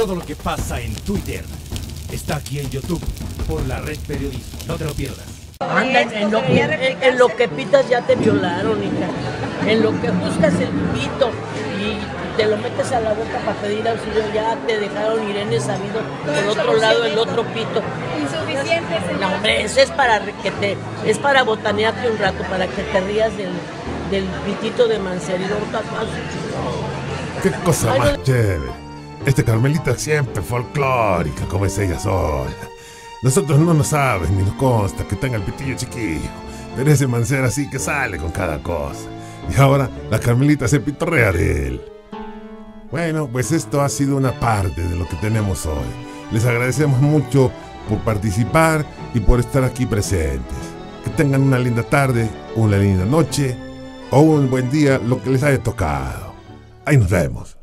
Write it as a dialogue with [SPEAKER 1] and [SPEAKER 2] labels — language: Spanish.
[SPEAKER 1] Todo lo que pasa en Twitter está aquí en YouTube por la red periodismo. No te lo pierdas.
[SPEAKER 2] Anda, en, en lo que, en- en lo que pitas ya te violaron, hija. En lo que buscas el pito y te lo metes a la boca para pedir auxilio, ya te dejaron Irene sabido por otro lado el otro pito.
[SPEAKER 3] Insuficiente, señor.
[SPEAKER 2] No, hombre, eso es para que te, es para botanearte un rato, para que te rías del, del pitito de Mancerino.
[SPEAKER 4] Qué cosa
[SPEAKER 2] Ay,
[SPEAKER 4] más
[SPEAKER 2] no-
[SPEAKER 4] chévere. Este Carmelita siempre folclórica, como es ella sola. Nosotros no nos saben ni nos consta que tenga el pitillo chiquillo. Pero ese mancera así que sale con cada cosa. Y ahora la Carmelita se pitorrea de él. Bueno, pues esto ha sido una parte de lo que tenemos hoy. Les agradecemos mucho por participar y por estar aquí presentes. Que tengan una linda tarde, una linda noche o un buen día, lo que les haya tocado. Ahí nos vemos.